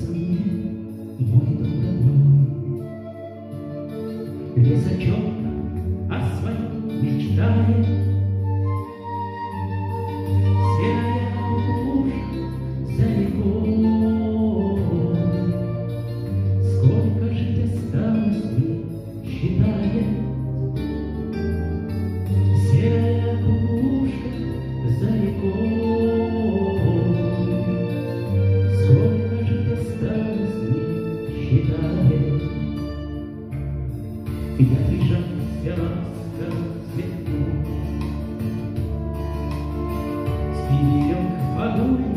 Я Лесочок о своем мечтает Я прижался к цветку, С берег фагульника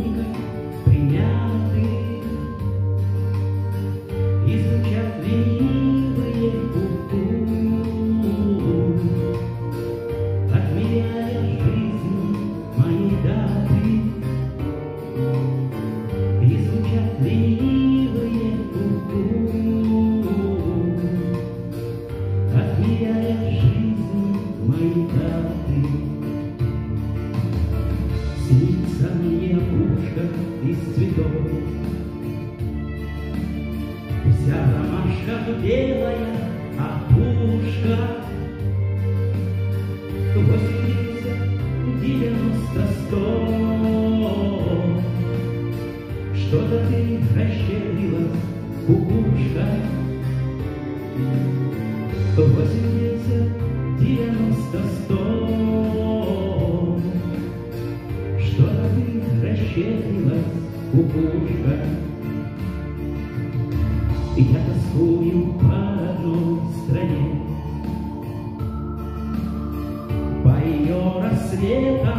Снится мне опушка из цветов, Вся ромашка белая опушка, Восемьдесят, девяносто, сто. Что-то ты расщедрилась, кукушка, Восемьдесят, девяносто, сто. Что-то ты расщедрилась. Я тоскую по стране, По ее рассветам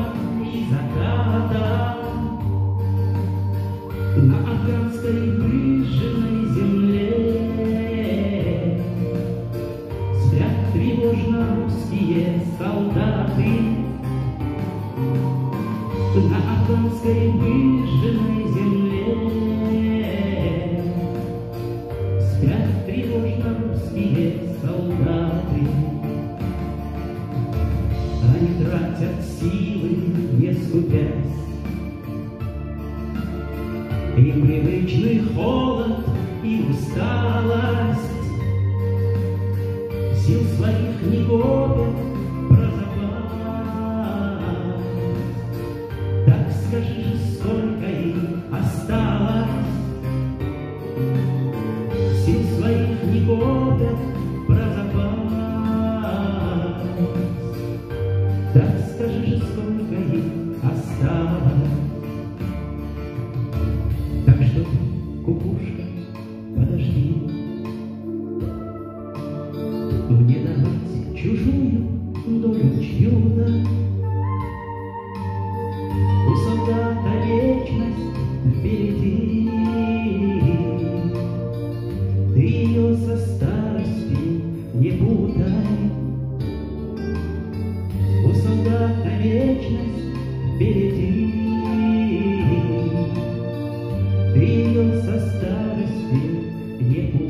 На афганской выжженной земле Спят тревожно русские солдаты. Они тратят силы, не скупясь. Им привычный холод и усталость. Сил своих не копят своих не копят про запас. Так скажи же, сколько им осталось. Так что кукушка, подожди. Мне давать чужую долю чуда. У солдата вечность впереди. Ее со старости не.